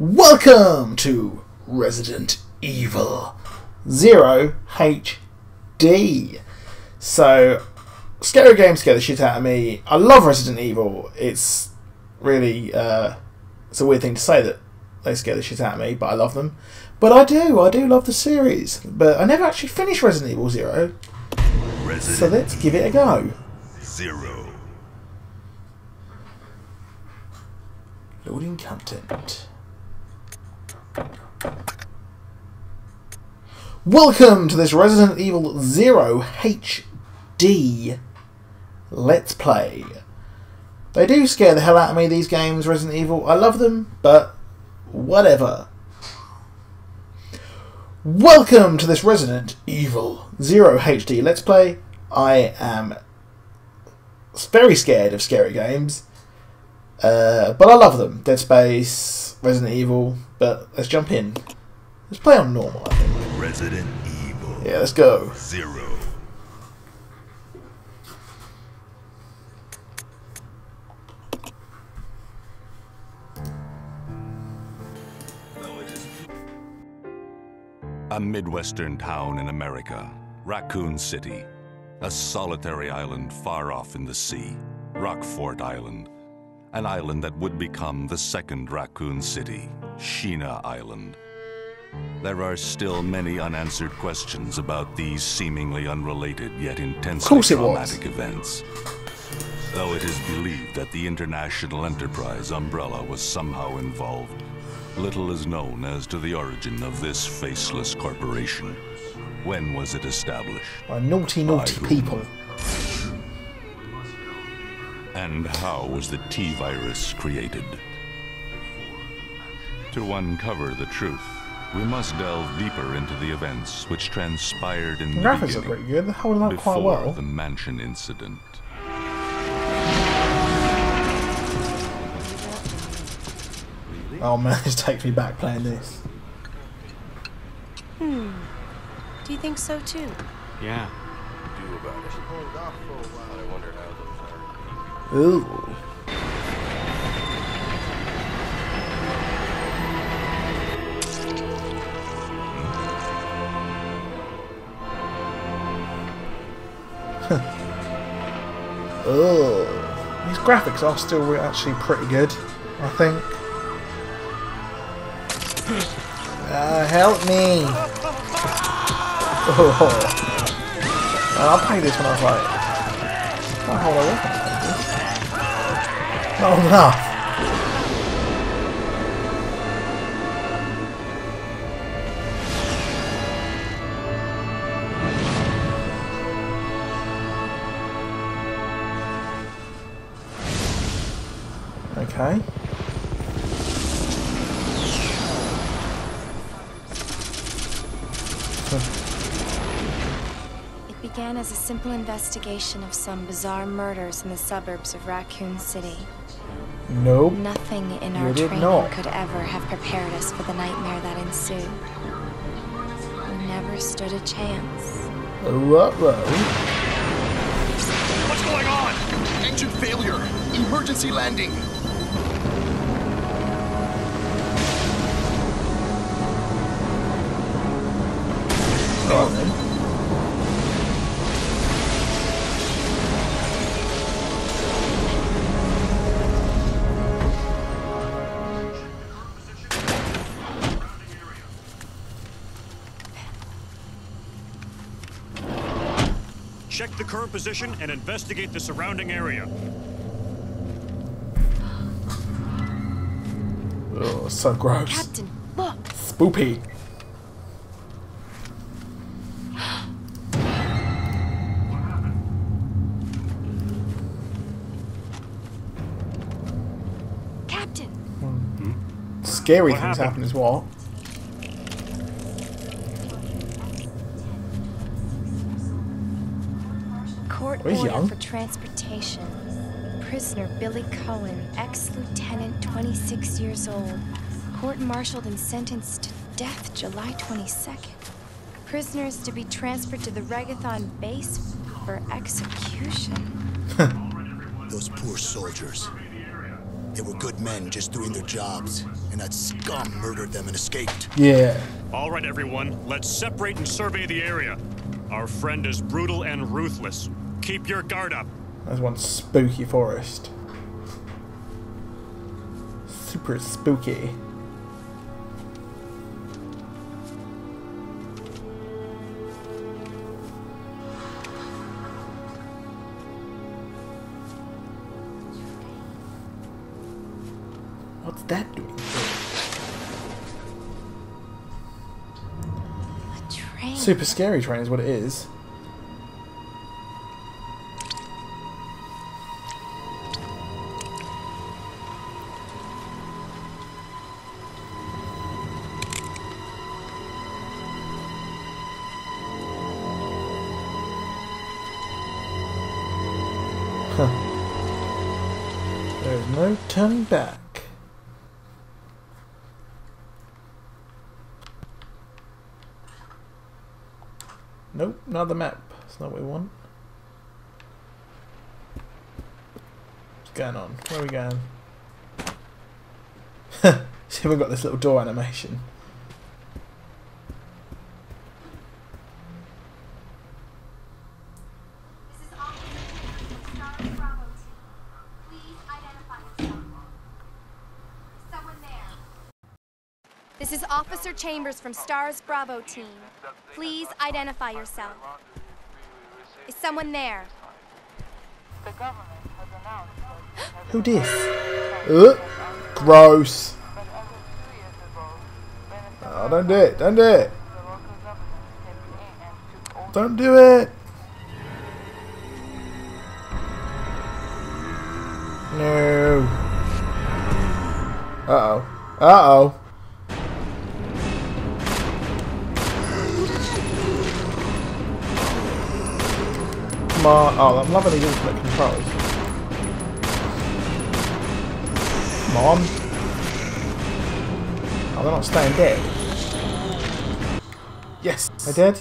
Welcome to Resident Evil Zero HD. So, scary games scare the shit out of me. I love Resident Evil. It's really uh, it's a weird thing to say that they scare the shit out of me, but I love them. But I do, I do love the series. But I never actually finished Resident Evil Zero. Resident So let's give it a go. Zero. Loading content. Welcome to this Resident Evil Zero HD Let's Play. They do scare the hell out of me, these games, Resident Evil. I love them, but whatever. Welcome to this Resident Evil Zero HD Let's Play. I am very scared of scary games. Uh, but I love them. Dead Space, Resident Evil. But let's jump in. Let's play on normal, I think. Resident Evil Yeah, let's go. Zero. A Midwestern town in America, Raccoon City. A solitary island far off in the sea, Rockfort Island. An island that would become the second Raccoon City, Sheena Island. There are still many unanswered questions about these seemingly unrelated yet intensely course it was. traumatic events. Though it is believed that the International Enterprise umbrella was somehow involved, little is known as to the origin of this faceless corporation. When was it established? By naughty, naughty whom? people. And how was the T virus created? To uncover the truth, we must delve deeper into the events which transpired in The the graphics are beginning, pretty good. They're holding quite before well. the mansion incident. Oh man, this takes me back playing this. Hmm. Do you think so too? Yeah. Ooh. oh. These graphics are still actually pretty good, I think. Uh, help me! Oh. I played this when I was like, Oh, hold on, what Enough. Okay. It began as a simple investigation of some bizarre murders in the suburbs of Raccoon City. Nope. Nothing in our You did training not. could ever have prepared us for the nightmare that ensued. We never stood a chance. Ruh-roh. What's going on? Engine failure. Emergency landing. Check the current position and investigate the surrounding area. Oh, so gross. Captain, look! Spoopy. Captain! Hmm. Scary What things happened? happen as well. Court Oh, he's order for transportation. Prisoner Billy Coen, ex-lieutenant, 26 years old. Court-martialed and sentenced to death July 22nd. Prisoners to be transferred to the Regathon base for execution. Those poor soldiers. They were good men just doing their jobs, and that scum murdered them and escaped. Yeah. All right, everyone, let's separate and survey the area. Our friend is brutal and ruthless. Keep your guard up. There's one spooky forest. Super spooky. What's that doing? A train. Super scary train is what it is. No turning back. Nope, not the map. That's not what we want. What's going on? Where are we going? See, we've got this little door animation. This is Officer Star Bravo team. Please identify yourself. Someone there. This is Officer Chambers from STARS Bravo team. Please identify yourself. Is someone there? Who this? Uh, gross. Oh, don't do it. Don't do it. Don't do it. No. Uh-oh. Uh-oh. Oh, I'm loving these ultimate controls. Come on. Oh, they're not staying dead. Yes. I dead?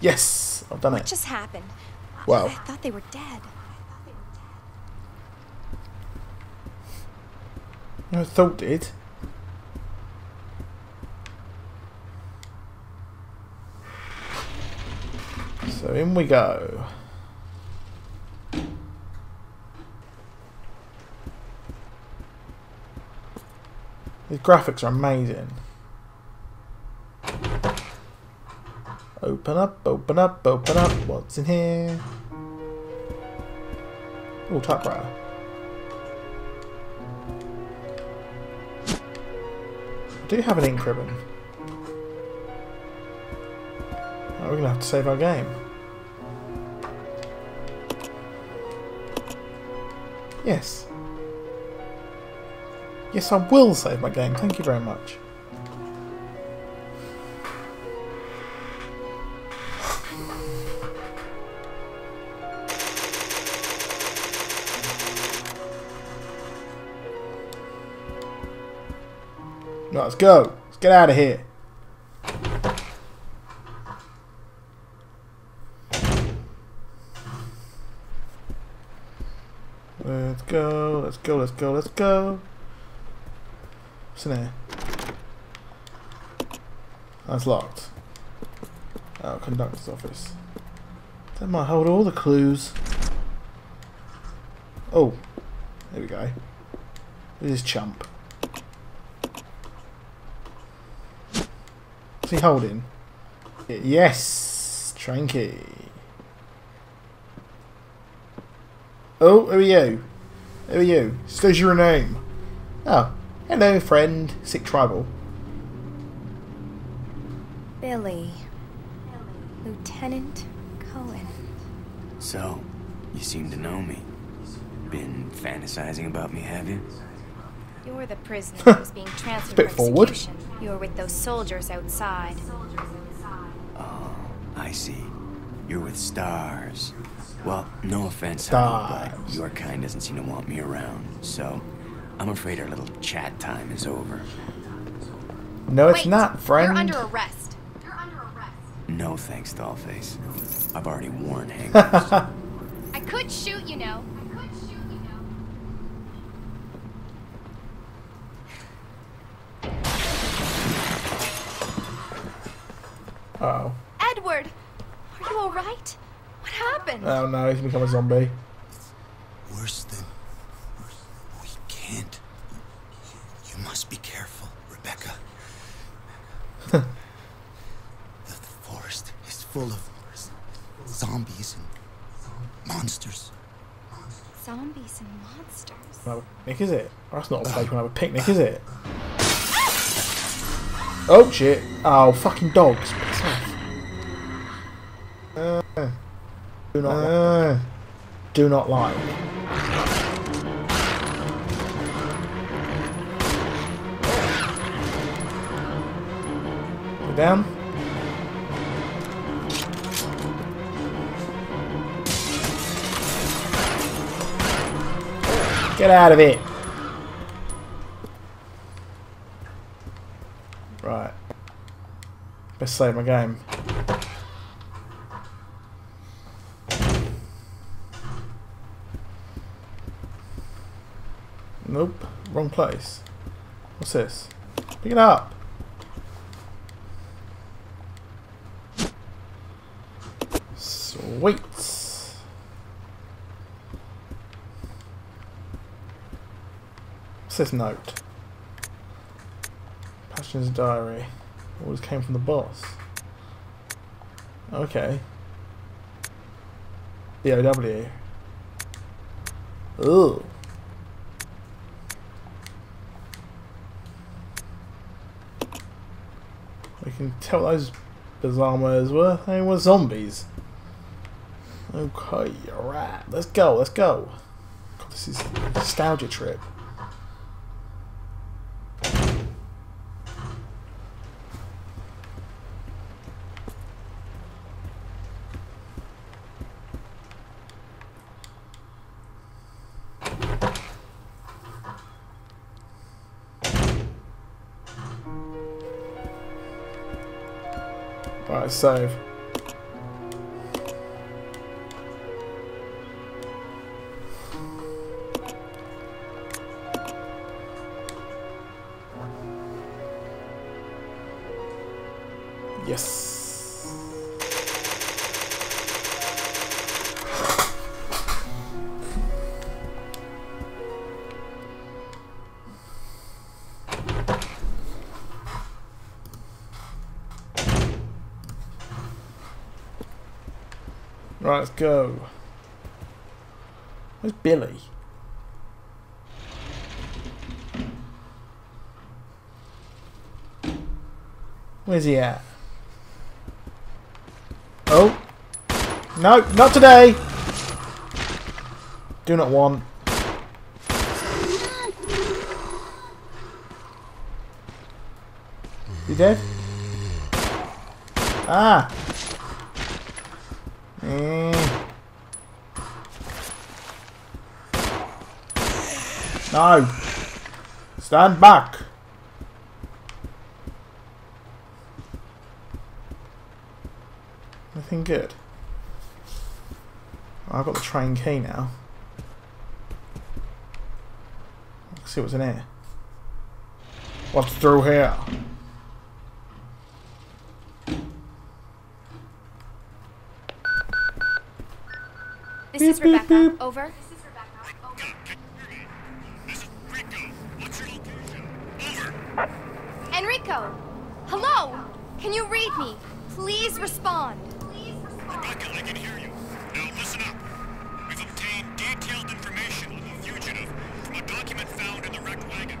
Yes. I've done it. What just happened? Wow. I thought they were dead. I thought they were dead. I thought it. So in we go. The graphics are amazing. Open up, open up, open up. What's in here? Oh, typewriter. I do you have an ink ribbon. Oh, we're gonna have to save our game. Yes. Yes, I will save my game. Thank you very much. Let's go. Let's get out of here. Let's go, let's go, let's go, let's go. What's in here? That's locked. Oh, conductor's office. That might hold all the clues. Oh, there we go. This is chump. What's he holding? Yes, train key. Oh, who are you? Who are you? Says your name. Oh, hello, friend. Sick tribal. Billy. Lieutenant Coen. So, you seem to know me. Been fantasizing about me, have you? You're the prisoner who's being transferred bit for forward. execution. You're with those soldiers outside. Oh, I see. You're with STARS. Well, no offense, honey, but your kind doesn't seem to want me around. So, I'm afraid our little chat time is over. No, it's Wait, not, friend. You're under arrest. You're under arrest. No thanks, Dollface. I've already warned Hank. I could shoot, you know. I could shoot, you know. Uh oh. Edward, are you all right? What happened? Oh no, he's become a zombie. Full of zombies and monsters. Zombies and monsters. Have a picnic, is it? That's not a place we have a picnic, is it? Oh shit! Oh, fucking dogs! Piss off. Uh, do not. Uh, do not like. Go down. Get out of it. Right. Best save my game. Nope. Wrong place. What's this? Pick it up. Sweet. This note? Passenger's diary. Always came from the boss. Okay. DOW. Ooh. We can tell those murders were. They were zombies. Okay, alright. Let's go, let's go. God, this is nostalgia trip. Alright, save. Let's go. Where's Billy? Where's he at? Oh. No, not today. Do not want. You dead? Ah. Eh. No. Stand back. Nothing good. I've got the train key now. Let's see what's in here. What's through here? This is Rebecca. Over. Is Rebecca. Over. This is Rico. What's your location? Over. Enrico! Hello! Can you read me? Please respond. Please respond. Rebecca, I can hear you. Now listen up. We've obtained detailed information on the fugitive from a document found in the wrecked wagon.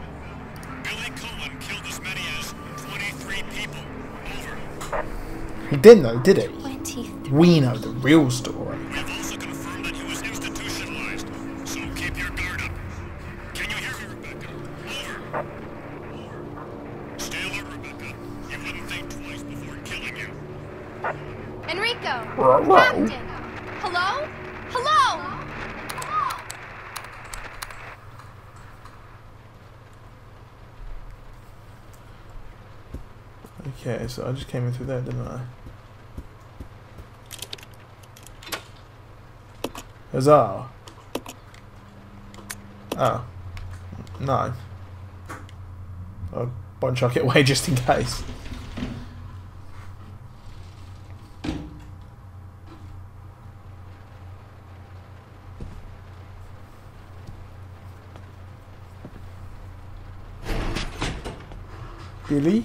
Billy Coen killed as many as 23 people. Over. He didn't though, did he? 23. We know the real story. I just came in through there, didn't I? Huzzah! Ah. Oh. No. I'll bunch it away just in case. Billy?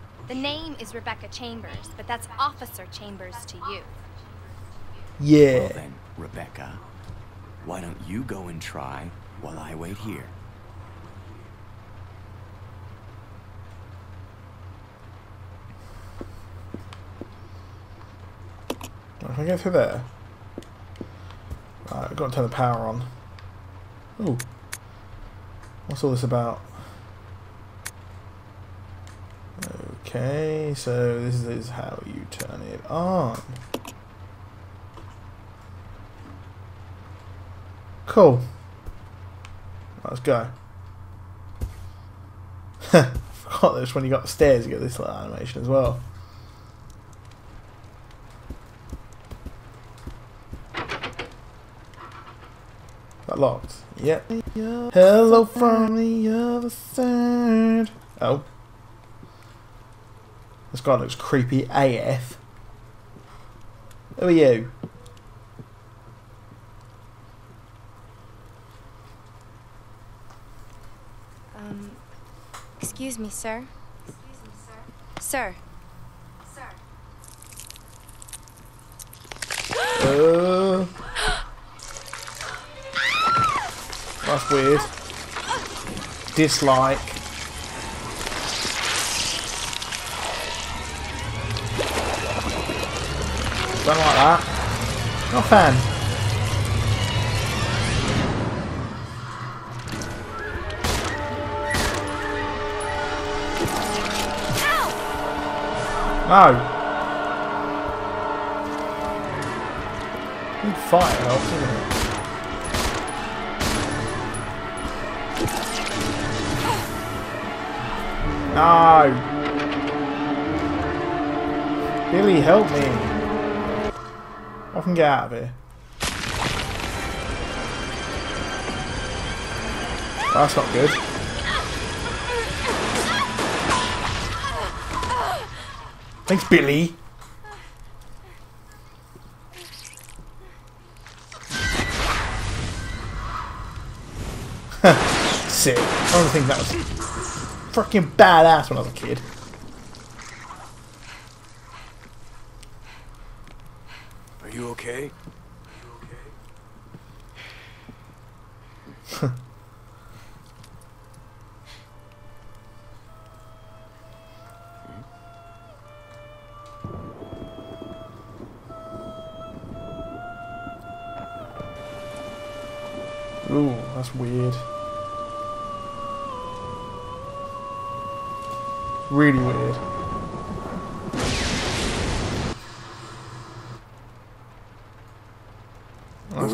The name is Rebecca Chambers, but that's Officer Chambers to you. Yeah. Well then, Rebecca, why don't you go and try while I wait here? If I get through there. Right, I've got to turn the power on. Ooh. What's all this about? Okay, so this is how you turn it on. Cool. Let's go. Forgot this when you got stairs, you get this little animation as well. That locked. Yep. Hello from the other side. Oh. This guy looks creepy AF. Who are you? Um, excuse me, sir. Sir. Uh, that's weird. Dislike. Don't like that. Not a fan. No. Need fire helps, isn't it? No. Billy, help me. I can get out of here. That's not good. Thanks, Billy. Sick. I don't think that was freaking badass when I was a kid. Are okay? Ooh, that's weird. Really weird.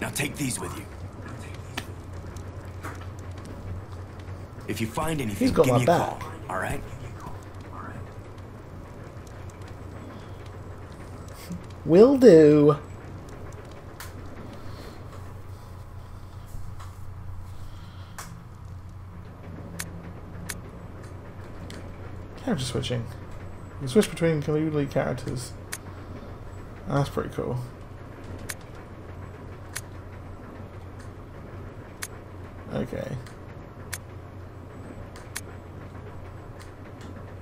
Now take these with you. If you find anything, He's got give my me a back. call. All right? Will do. Character switching. You can switch between completely characters. That's pretty cool.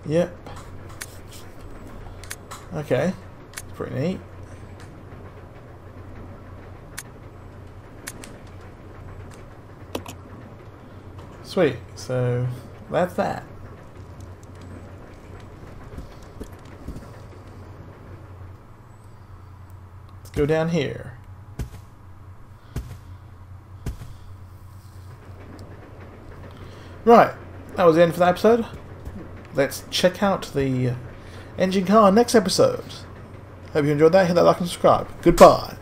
Yep. Okay. Pretty neat. Sweet. So that's that. Let's go down here. Right. That was the end for the episode. Let's check out the engine car next episode. Hope you enjoyed that. Hit that like and subscribe. Goodbye.